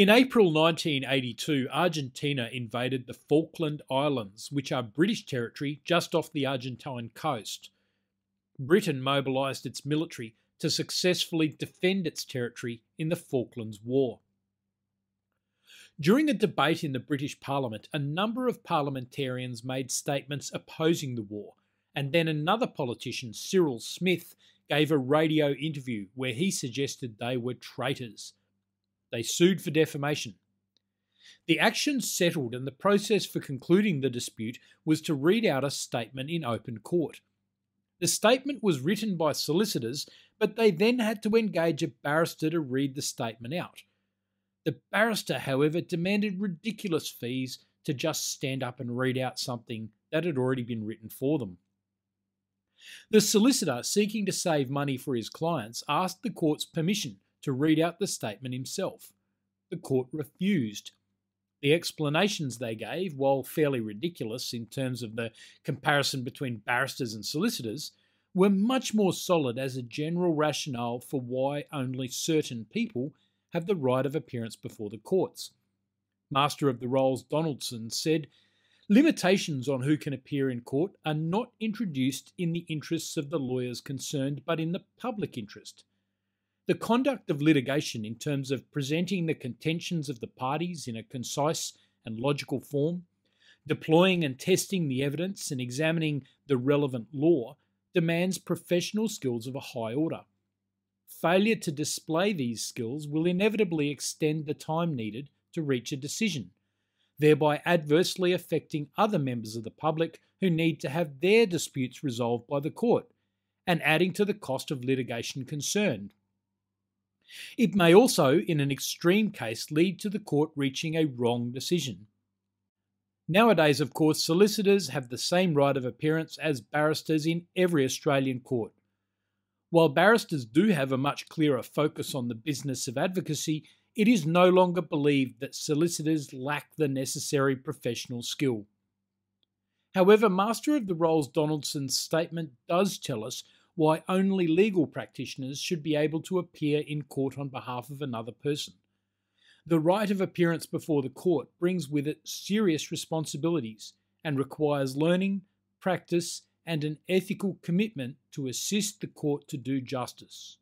In April 1982, Argentina invaded the Falkland Islands, which are British territory just off the Argentine coast. Britain mobilised its military to successfully defend its territory in the Falklands War. During a debate in the British Parliament, a number of parliamentarians made statements opposing the war, and then another politician, Cyril Smith, gave a radio interview where he suggested they were traitors. They sued for defamation. The action settled, and the process for concluding the dispute was to read out a statement in open court. The statement was written by solicitors, but they then had to engage a barrister to read the statement out. The barrister, however, demanded ridiculous fees to just stand up and read out something that had already been written for them. The solicitor, seeking to save money for his clients, asked the court's permission to read out the statement himself. The court refused. The explanations they gave, while fairly ridiculous in terms of the comparison between barristers and solicitors, were much more solid as a general rationale for why only certain people have the right of appearance before the courts. Master of the Rolls Donaldson said, Limitations on who can appear in court are not introduced in the interests of the lawyers concerned, but in the public interest. The conduct of litigation in terms of presenting the contentions of the parties in a concise and logical form, deploying and testing the evidence, and examining the relevant law demands professional skills of a high order. Failure to display these skills will inevitably extend the time needed to reach a decision, thereby adversely affecting other members of the public who need to have their disputes resolved by the court, and adding to the cost of litigation concerned. It may also, in an extreme case, lead to the court reaching a wrong decision. Nowadays, of course, solicitors have the same right of appearance as barristers in every Australian court. While barristers do have a much clearer focus on the business of advocacy, it is no longer believed that solicitors lack the necessary professional skill. However, Master of the Rolls Donaldson's statement does tell us why only legal practitioners should be able to appear in court on behalf of another person. The right of appearance before the court brings with it serious responsibilities and requires learning, practice, and an ethical commitment to assist the court to do justice.